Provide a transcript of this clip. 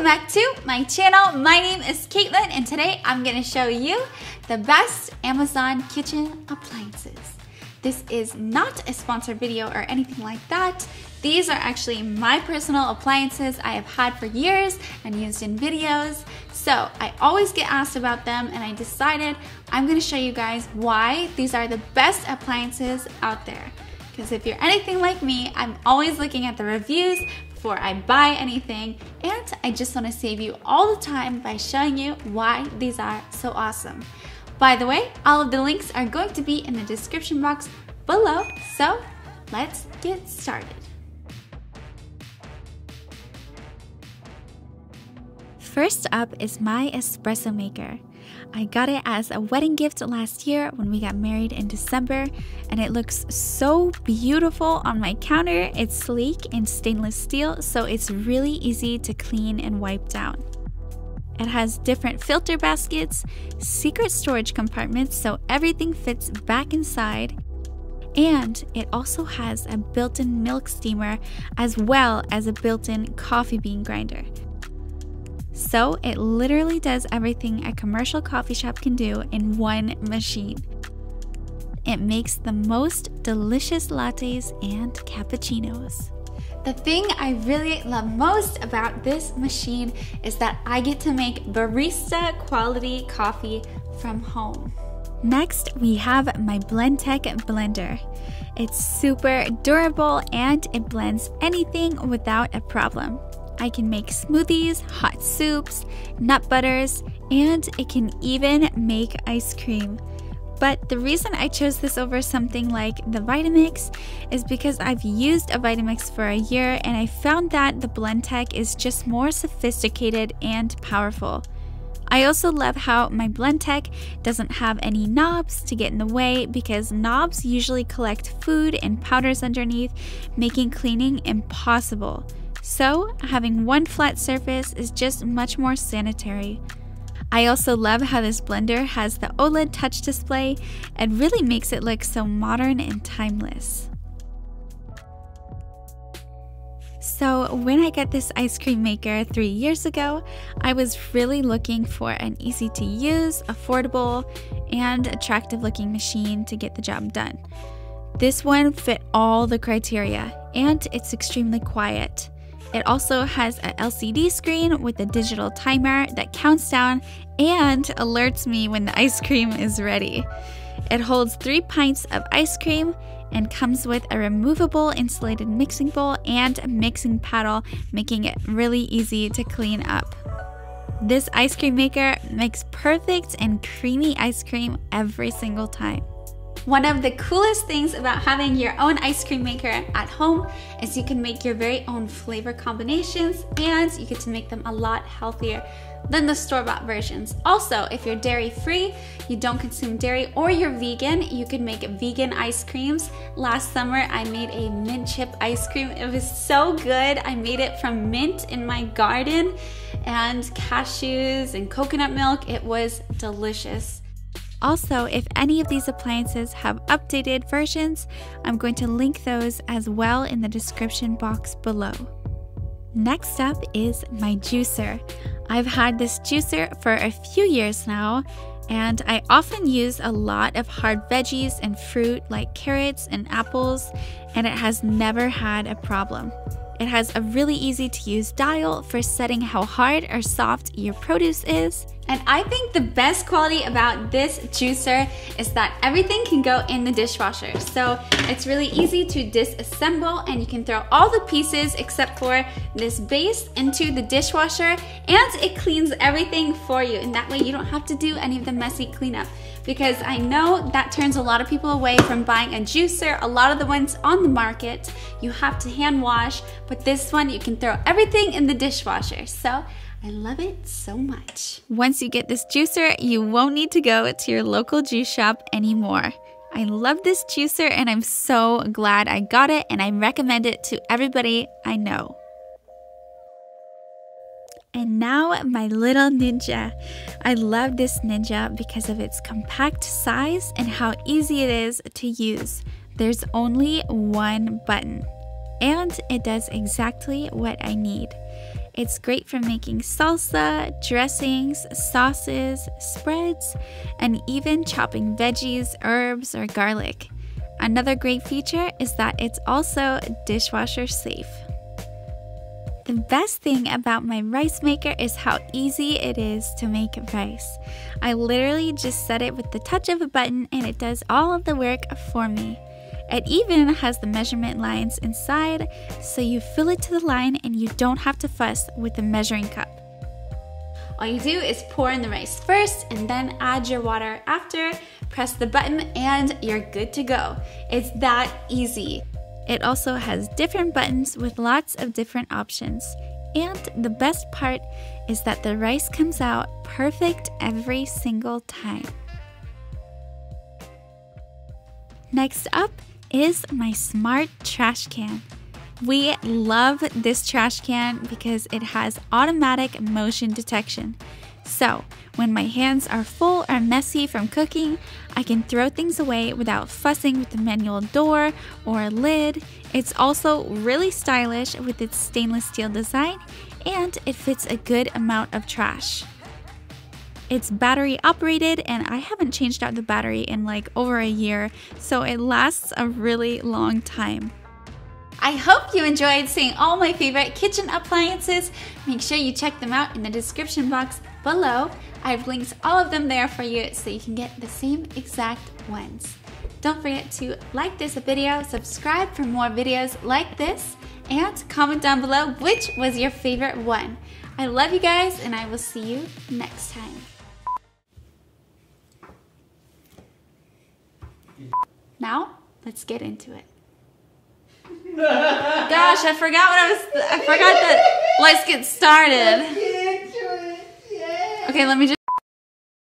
Welcome back to my channel. My name is Kaitlyn and today I'm going to show you the best Amazon kitchen appliances. This is not a sponsored video or anything like that. These are actually my personal appliances I have had for years and used in videos. So I always get asked about them and I decided I'm gonna show you guys why these are the best appliances out there. Because if you're anything like me, I'm always looking at the reviews before I buy anything and I just want to save you all the time by showing you why these are so awesome. By the way, all of the links are going to be in the description box below, so let's get started. First up is my espresso maker. I got it as a wedding gift last year when we got married in December, and it looks so beautiful on my counter. It's sleek and stainless steel, so it's really easy to clean and wipe down. It has different filter baskets, secret storage compartments so everything fits back inside, and it also has a built in milk steamer as well as a built in coffee bean grinder. So it literally does everything a commercial coffee shop can do in one machine. It makes the most delicious lattes and cappuccinos. The thing I really love most about this machine is that I get to make barista quality coffee from home. Next, we have my Blendtec blender. It's super durable and it blends anything without a problem. I can make smoothies, hot soups, nut butters, and it can even make ice cream. But the reason I chose this over something like the Vitamix is because I've used a Vitamix for a year and I found that the Blendtec is just more sophisticated and powerful. I also love how my Blendtec doesn't have any knobs to get in the way because knobs usually collect food and powders underneath, making cleaning impossible. So, having one flat surface is just much more sanitary. I also love how this blender has the OLED touch display and really makes it look so modern and timeless. So, when I got this ice cream maker three years ago, I was really looking for an easy to use, affordable, and attractive looking machine to get the job done. This one fit all the criteria, and it's extremely quiet. It also has a LCD screen with a digital timer that counts down and alerts me when the ice cream is ready. It holds three pints of ice cream and comes with a removable insulated mixing bowl and a mixing paddle, making it really easy to clean up. This ice cream maker makes perfect and creamy ice cream every single time. One of the coolest things about having your own ice cream maker at home is you can make your very own flavor combinations and you get to make them a lot healthier than the store-bought versions. Also, if you're dairy-free, you don't consume dairy, or you're vegan, you can make vegan ice creams. Last summer, I made a mint chip ice cream. It was so good. I made it from mint in my garden and cashews and coconut milk. It was delicious. Also, if any of these appliances have updated versions, I'm going to link those as well in the description box below. Next up is my juicer. I've had this juicer for a few years now, and I often use a lot of hard veggies and fruit like carrots and apples, and it has never had a problem. It has a really easy to use dial for setting how hard or soft your produce is. And I think the best quality about this juicer is that everything can go in the dishwasher. So it's really easy to disassemble and you can throw all the pieces except for this base into the dishwasher and it cleans everything for you. And that way you don't have to do any of the messy cleanup because I know that turns a lot of people away from buying a juicer. A lot of the ones on the market you have to hand wash, but this one you can throw everything in the dishwasher. So I love it so much. Once you get this juicer, you won't need to go to your local juice shop anymore. I love this juicer and I'm so glad I got it and I recommend it to everybody I know. And now my little Ninja. I love this Ninja because of its compact size and how easy it is to use. There's only one button and it does exactly what I need. It's great for making salsa, dressings, sauces, spreads, and even chopping veggies, herbs, or garlic. Another great feature is that it's also dishwasher safe. The best thing about my rice maker is how easy it is to make rice. I literally just set it with the touch of a button and it does all of the work for me. It even has the measurement lines inside, so you fill it to the line and you don't have to fuss with the measuring cup. All you do is pour in the rice first and then add your water after, press the button, and you're good to go. It's that easy. It also has different buttons with lots of different options. And the best part is that the rice comes out perfect every single time. Next up is my smart trash can. We love this trash can because it has automatic motion detection. So, when my hands are full or messy from cooking, I can throw things away without fussing with the manual door or lid. It's also really stylish with its stainless steel design and it fits a good amount of trash. It's battery operated and I haven't changed out the battery in like over a year, so it lasts a really long time. I hope you enjoyed seeing all my favorite kitchen appliances. Make sure you check them out in the description box below. I've linked all of them there for you so you can get the same exact ones. Don't forget to like this video, subscribe for more videos like this, and comment down below which was your favorite one. I love you guys and I will see you next time. Now, let's get into it. Gosh, I forgot what I was. I forgot that. Let's get started. Okay, let me just.